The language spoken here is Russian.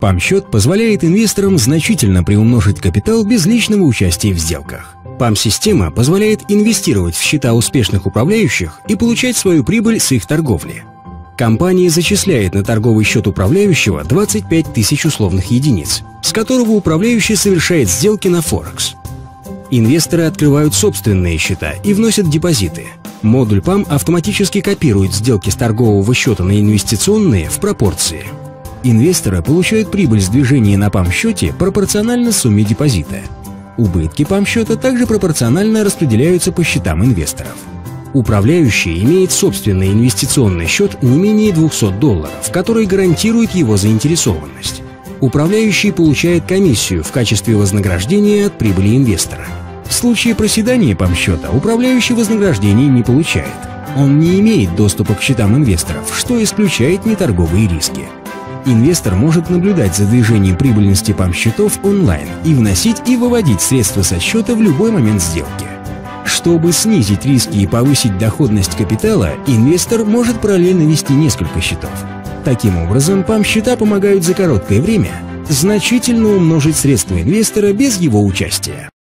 ПАМ-счет позволяет инвесторам значительно приумножить капитал без личного участия в сделках. ПАМ-система позволяет инвестировать в счета успешных управляющих и получать свою прибыль с их торговли. Компания зачисляет на торговый счет управляющего 25 тысяч условных единиц, с которого управляющий совершает сделки на Форекс. Инвесторы открывают собственные счета и вносят депозиты. Модуль ПАМ автоматически копирует сделки с торгового счета на инвестиционные в пропорции. Инвесторы получают прибыль с движения на ПАМ-счете пропорционально сумме депозита – Убытки ПАМ-счета также пропорционально распределяются по счетам инвесторов. Управляющий имеет собственный инвестиционный счет не менее 200 долларов, который гарантирует его заинтересованность. Управляющий получает комиссию в качестве вознаграждения от прибыли инвестора. В случае проседания ПАМ-счета управляющий вознаграждений не получает. Он не имеет доступа к счетам инвесторов, что исключает неторговые риски. Инвестор может наблюдать за движением прибыльности ПАМ-счетов онлайн и вносить и выводить средства со счета в любой момент сделки. Чтобы снизить риски и повысить доходность капитала, инвестор может параллельно вести несколько счетов. Таким образом, ПАМ-счета помогают за короткое время значительно умножить средства инвестора без его участия.